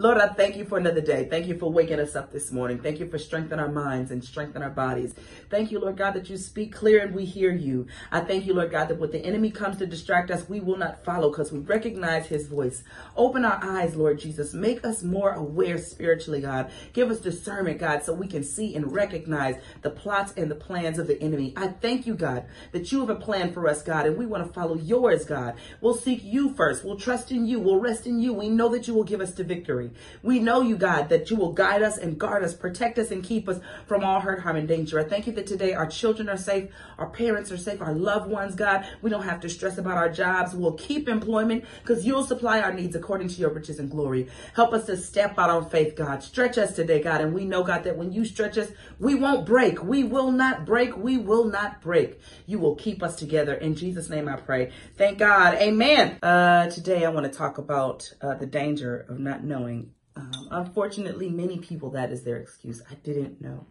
Lord, I thank you for another day. Thank you for waking us up this morning. Thank you for strengthening our minds and strengthening our bodies. Thank you, Lord God, that you speak clear and we hear you. I thank you, Lord God, that when the enemy comes to distract us, we will not follow because we recognize his voice. Open our eyes, Lord Jesus. Make us more aware spiritually, God. Give us discernment, God, so we can see and recognize the plots and the plans of the enemy. I thank you, God, that you have a plan for us, God, and we want to follow yours, God. We'll seek you first. We'll trust in you. We'll rest in you. We know that you will give us the victory We know you, God, that you will guide us and guard us, protect us and keep us from all hurt, harm, and danger. I thank you that today our children are safe, our parents are safe, our loved ones, God. We don't have to stress about our jobs. We'll keep employment because you'll supply our needs according to your riches and glory. Help us to step out on faith, God. Stretch us today, God. And we know, God, that when you stretch us, we won't break. We will not break. We will not break. You will keep us together. In Jesus' name I pray. Thank God. Amen. Uh, today I want to talk about uh, the danger of not knowing. Um, unfortunately, many people, that is their excuse. I didn't know.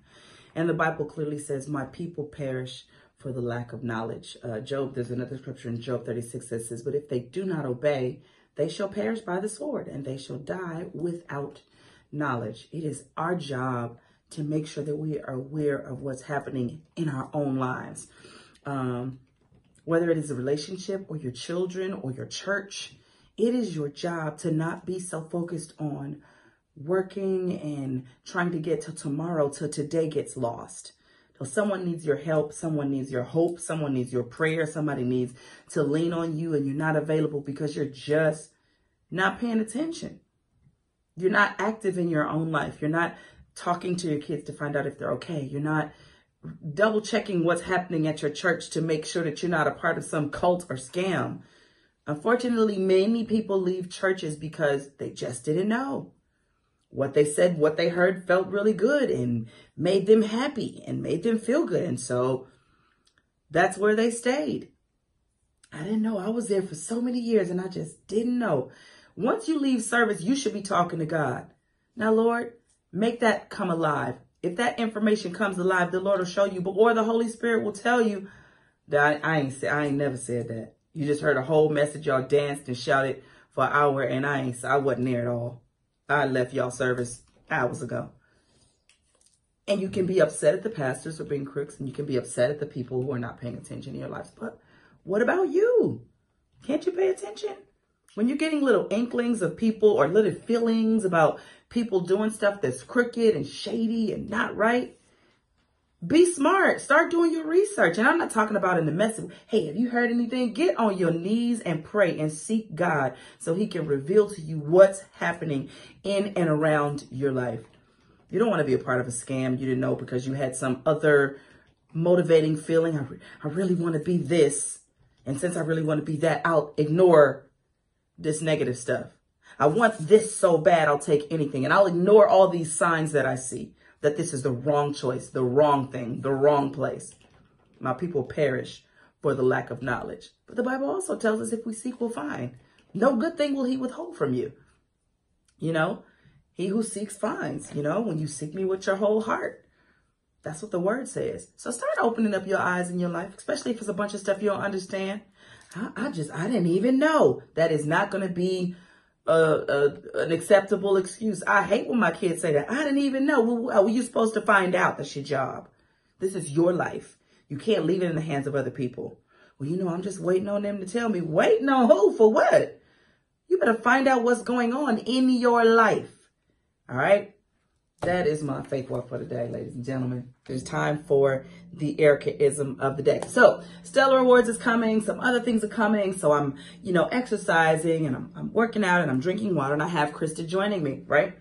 And the Bible clearly says, my people perish for the lack of knowledge. Uh, Job, there's another scripture in Job 36 that says, but if they do not obey, they shall perish by the sword and they shall die without knowledge. It is our job to make sure that we are aware of what's happening in our own lives. Um, whether it is a relationship or your children or your church, it is your job to not be so focused on working and trying to get to tomorrow till today gets lost. Till someone needs your help, someone needs your hope, someone needs your prayer, somebody needs to lean on you and you're not available because you're just not paying attention. You're not active in your own life. You're not talking to your kids to find out if they're okay. You're not double checking what's happening at your church to make sure that you're not a part of some cult or scam. Unfortunately, many people leave churches because they just didn't know. What they said, what they heard felt really good and made them happy and made them feel good. And so that's where they stayed. I didn't know. I was there for so many years and I just didn't know. Once you leave service, you should be talking to God. Now, Lord, make that come alive. If that information comes alive, the Lord will show you, or the Holy Spirit will tell you that I, I ain't I ain't never said that. You just heard a whole message. Y'all danced and shouted for an hour, and I ain't, I wasn't there at all. I left y'all service hours ago. And you can be upset at the pastors for being crooks, and you can be upset at the people who are not paying attention in your lives. But what about you? Can't you pay attention? When you're getting little inklings of people or little feelings about people doing stuff that's crooked and shady and not right, be smart. Start doing your research. And I'm not talking about in the message. Hey, have you heard anything? Get on your knees and pray and seek God so he can reveal to you what's happening in and around your life. You don't want to be a part of a scam you didn't know because you had some other motivating feeling. I, re I really want to be this. And since I really want to be that, I'll ignore this negative stuff. I want this so bad, I'll take anything. And I'll ignore all these signs that I see that this is the wrong choice, the wrong thing, the wrong place. My people perish for the lack of knowledge. But the Bible also tells us if we seek, we'll find. No good thing will he withhold from you. You know, he who seeks finds, you know, when you seek me with your whole heart. That's what the word says. So start opening up your eyes in your life, especially if it's a bunch of stuff you don't understand. I, I just, I didn't even know that is not going to be a, an acceptable excuse. I hate when my kids say that. I didn't even know. Well, how were you supposed to find out? That's your job. This is your life. You can't leave it in the hands of other people. Well, you know, I'm just waiting on them to tell me. Waiting on who? For what? You better find out what's going on in your life. All right? That is my faith walk for the day, ladies and gentlemen. It's time for the Ericaism of the day. So Stellar Awards is coming. Some other things are coming. So I'm, you know, exercising and I'm, I'm working out and I'm drinking water and I have Krista joining me, right?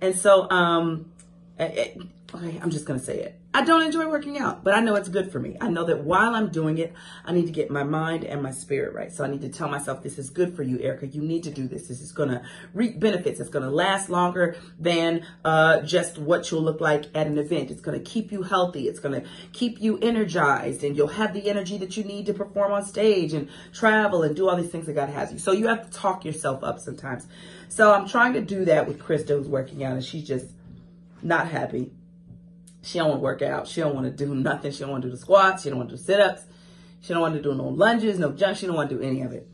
And so, um, it, okay, I'm just going to say it. I don't enjoy working out, but I know it's good for me. I know that while I'm doing it, I need to get my mind and my spirit right. So I need to tell myself, this is good for you, Erica. You need to do this. This is going to reap benefits. It's going to last longer than uh, just what you'll look like at an event. It's going to keep you healthy. It's going to keep you energized and you'll have the energy that you need to perform on stage and travel and do all these things that God has you. So you have to talk yourself up sometimes. So I'm trying to do that with Krista who's working out and she's just not happy she don't want to work out. She don't want to do nothing. She don't want to do the squats. She don't want to do sit-ups. She don't want to do no lunges, no jump. She don't want to do any of it.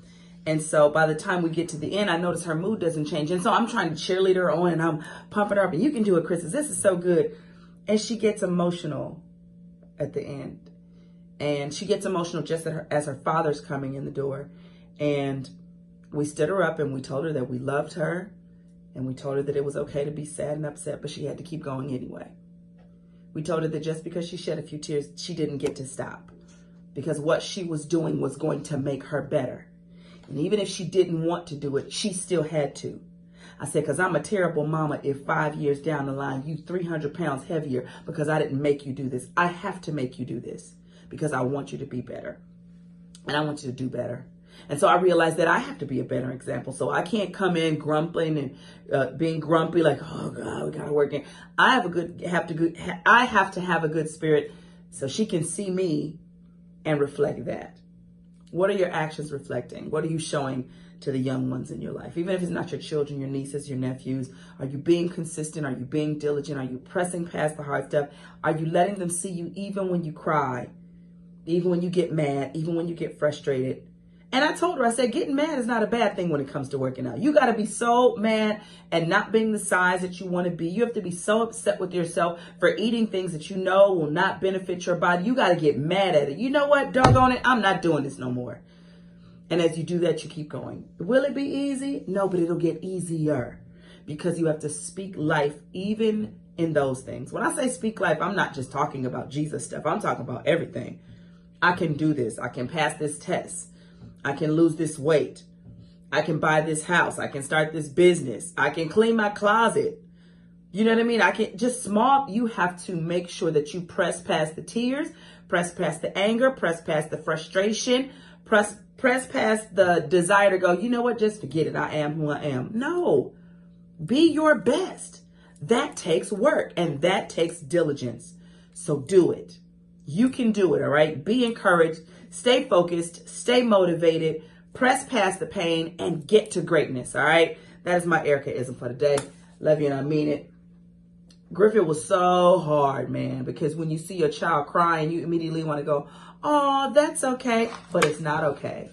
And so by the time we get to the end, I notice her mood doesn't change. And so I'm trying to cheerlead her on and I'm pumping her up. And you can do it, Chris. This is so good. And she gets emotional at the end. And she gets emotional just her, as her father's coming in the door. And we stood her up and we told her that we loved her. And we told her that it was okay to be sad and upset, but she had to keep going anyway. We told her that just because she shed a few tears, she didn't get to stop. Because what she was doing was going to make her better. And even if she didn't want to do it, she still had to. I said, because I'm a terrible mama if five years down the line you 300 pounds heavier because I didn't make you do this. I have to make you do this because I want you to be better. And I want you to do better. And so I realized that I have to be a better example. So I can't come in grumbling and uh, being grumpy, like, oh God, we gotta work. In. I have a good, have to good, I have to have a good spirit so she can see me and reflect that. What are your actions reflecting? What are you showing to the young ones in your life? Even if it's not your children, your nieces, your nephews, are you being consistent? Are you being diligent? Are you pressing past the hard stuff? Are you letting them see you even when you cry, even when you get mad, even when you get frustrated? And I told her, I said, getting mad is not a bad thing when it comes to working out. You got to be so mad and not being the size that you want to be. You have to be so upset with yourself for eating things that you know will not benefit your body. You got to get mad at it. You know what? Doggone it. I'm not doing this no more. And as you do that, you keep going. Will it be easy? No, but it'll get easier because you have to speak life even in those things. When I say speak life, I'm not just talking about Jesus stuff. I'm talking about everything. I can do this. I can pass this test. I can lose this weight. I can buy this house. I can start this business. I can clean my closet. You know what I mean? I can just small. You have to make sure that you press past the tears, press past the anger, press past the frustration, press, press past the desire to go, you know what? Just forget it. I am who I am. No, be your best. That takes work and that takes diligence. So do it. You can do it. All right. Be encouraged. Stay focused, stay motivated, press past the pain, and get to greatness. All right. That is my Ericaism for today. Love you and I mean it. Griffin was so hard, man, because when you see your child crying, you immediately want to go, oh, that's okay. But it's not okay.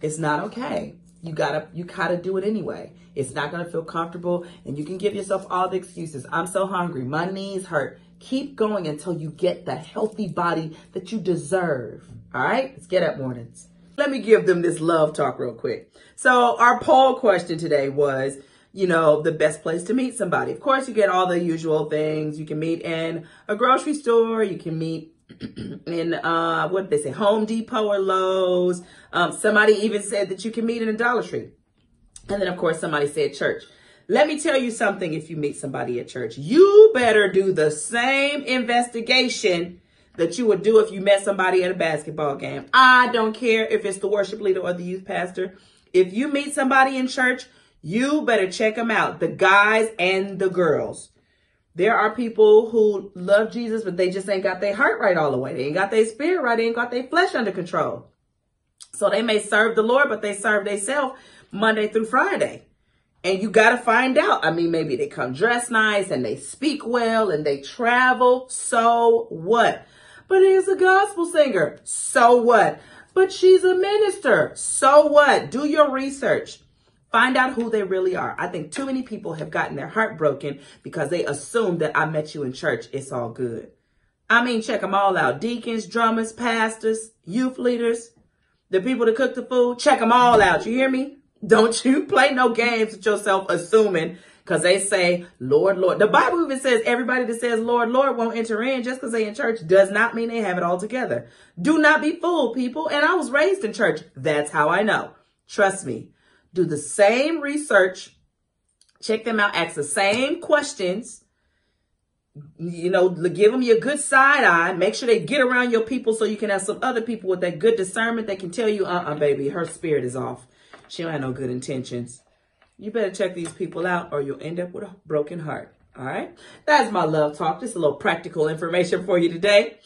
It's not okay. You gotta, you gotta do it anyway. It's not gonna feel comfortable and you can give yourself all the excuses. I'm so hungry. My knees hurt. Keep going until you get the healthy body that you deserve. All right, let's get up mornings. Let me give them this love talk real quick. So our poll question today was, you know, the best place to meet somebody. Of course, you get all the usual things. You can meet in a grocery store. You can meet in, uh, what did they say? Home Depot or Lowe's. Um, somebody even said that you can meet in a Dollar Tree. And then, of course, somebody said church. Let me tell you something if you meet somebody at church. You better do the same investigation that you would do if you met somebody at a basketball game. I don't care if it's the worship leader or the youth pastor. If you meet somebody in church, you better check them out, the guys and the girls. There are people who love Jesus, but they just ain't got their heart right all the way. They ain't got their spirit right. They ain't got their flesh under control. So they may serve the Lord, but they serve themselves Monday through Friday. And you got to find out. I mean, maybe they come dressed nice and they speak well and they travel. So what? But he's a gospel singer. So what? But she's a minister. So what? Do your research. Find out who they really are. I think too many people have gotten their heart broken because they assume that I met you in church. It's all good. I mean, check them all out. Deacons, drummers, pastors, youth leaders, the people that cook the food. Check them all out. You hear me? Don't you play no games with yourself assuming because they say, Lord, Lord. The Bible even says everybody that says, Lord, Lord won't enter in just because they in church does not mean they have it all together. Do not be fooled, people. And I was raised in church. That's how I know. Trust me. Do the same research. Check them out. Ask the same questions. You know, give them your good side eye. Make sure they get around your people so you can have some other people with that good discernment that can tell you, uh-uh, baby, her spirit is off. She don't have no good intentions. You better check these people out or you'll end up with a broken heart. All right. That's my love talk. Just a little practical information for you today.